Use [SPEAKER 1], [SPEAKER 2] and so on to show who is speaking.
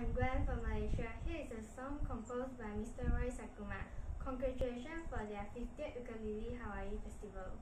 [SPEAKER 1] I'm Gwyn from Malaysia. Here is a song composed by Mr. Roy Sakuma. Congratulations for their 50th Ukulele Hawaii Festival.